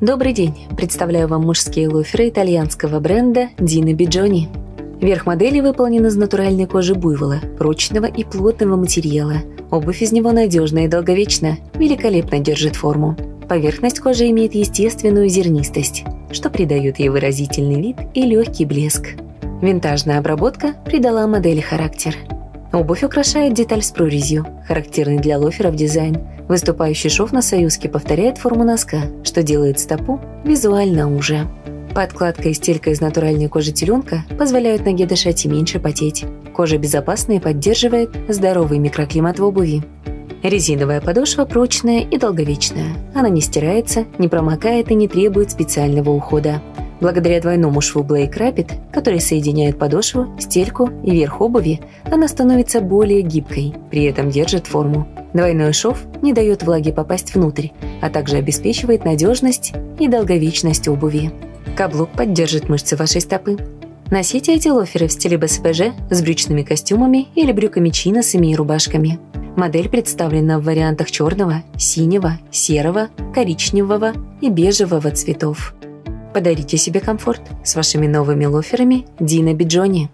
Добрый день. Представляю вам мужские лоферы итальянского бренда Dino Биджони. Верх модели выполнен из натуральной кожи буйвола, прочного и плотного материала. Обувь из него надежна и долговечна, великолепно держит форму. Поверхность кожи имеет естественную зернистость, что придает ей выразительный вид и легкий блеск. Винтажная обработка придала модели характер. Обувь украшает деталь с прорезью, характерный для лоферов дизайн. Выступающий шов на союзке повторяет форму носка, что делает стопу визуально уже. Подкладка и стелька из натуральной кожи теленка позволяют ноге дышать и меньше потеть. Кожа безопасна и поддерживает здоровый микроклимат в обуви. Резиновая подошва прочная и долговечная. Она не стирается, не промокает и не требует специального ухода. Благодаря двойному шву Blake Rapid, который соединяет подошву, стельку и верх обуви, она становится более гибкой, при этом держит форму. Двойной шов не дает влаге попасть внутрь, а также обеспечивает надежность и долговечность обуви. Каблук поддержит мышцы вашей стопы. Носите эти лоферы в стиле БСПЖ с брючными костюмами или брюками чиносами и рубашками. Модель представлена в вариантах черного, синего, серого, коричневого и бежевого цветов. Подарите себе комфорт с вашими новыми лоферами Дина Биджони.